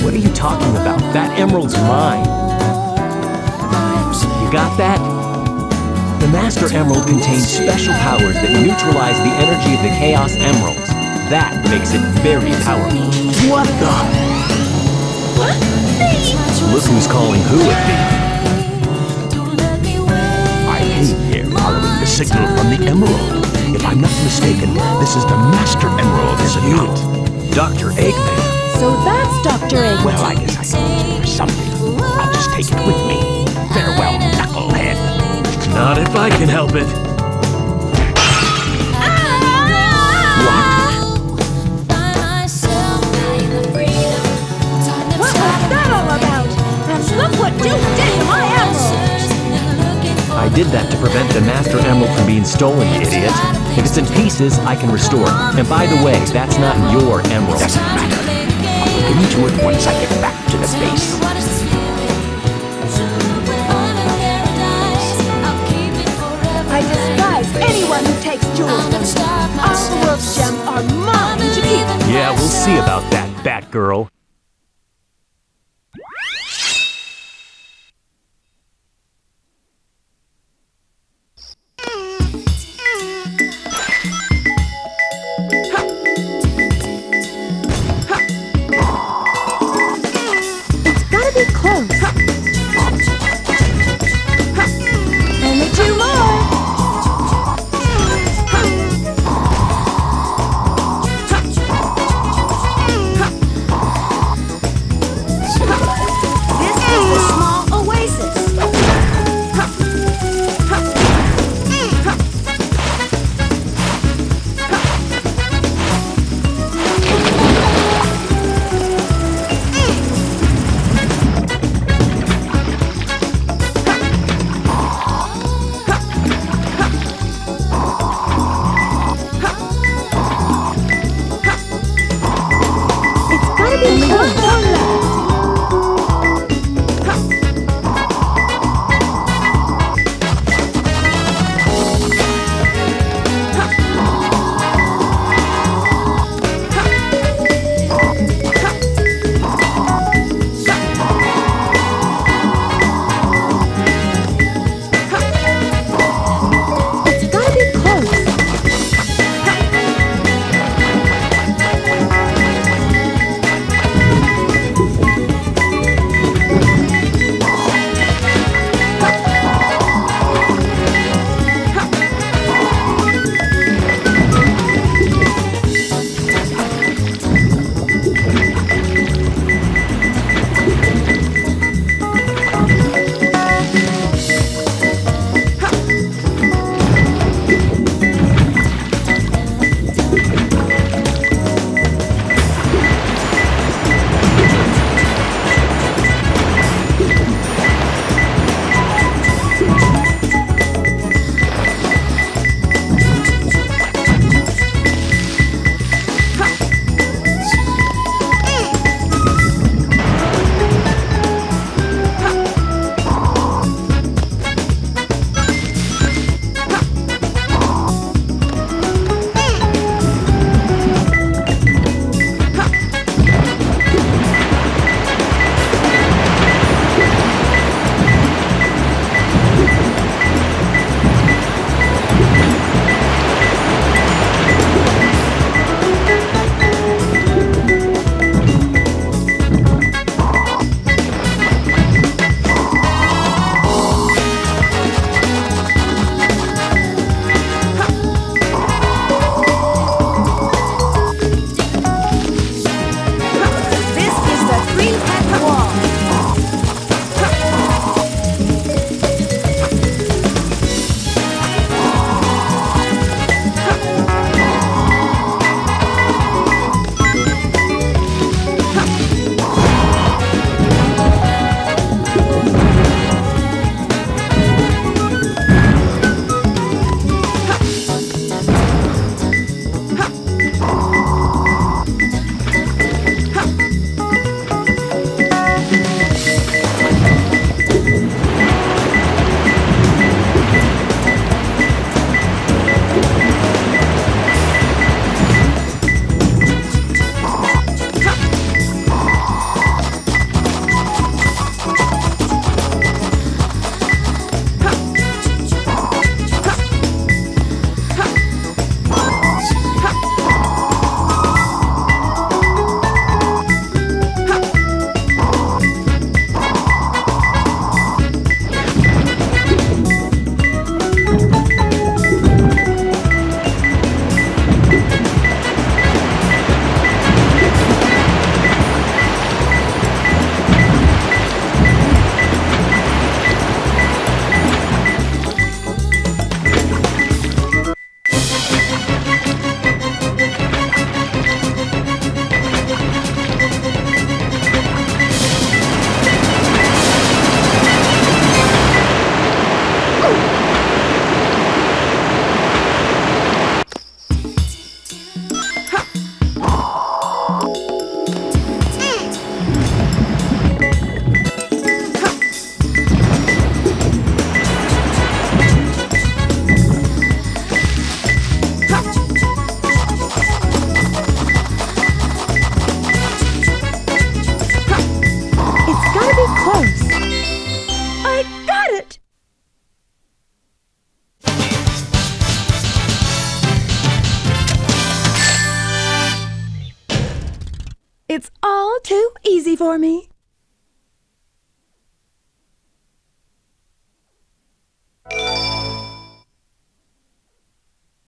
What are you talking about? That emerald's mine. You got that? The Master Emerald contains special powers that neutralize the energy of the Chaos Emeralds. That makes it very powerful. What the? Look who's calling who at me. I came here following the signal from the emerald. I can help it. What was that all about? And look what you did to my emerald! I did that to prevent the Master Emerald from being stolen, you idiot. If it's in pieces, I can restore it. And by the way, that's not your emerald. Doesn't matter. I'll look into it once I get back to the base. See about that, Batgirl. It's all too easy for me.